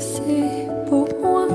c'est pour moi,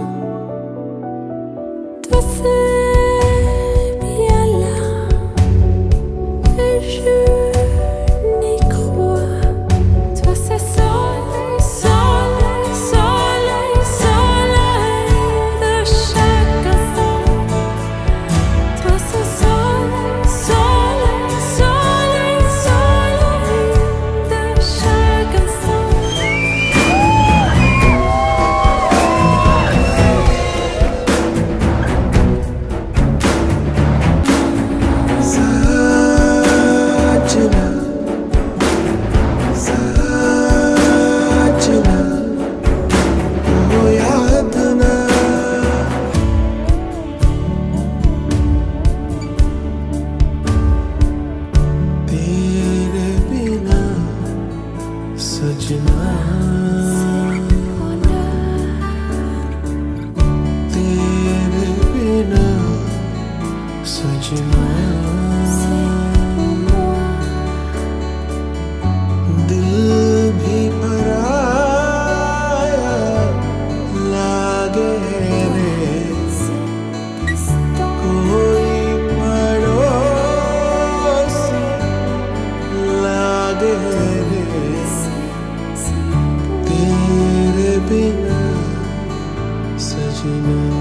You.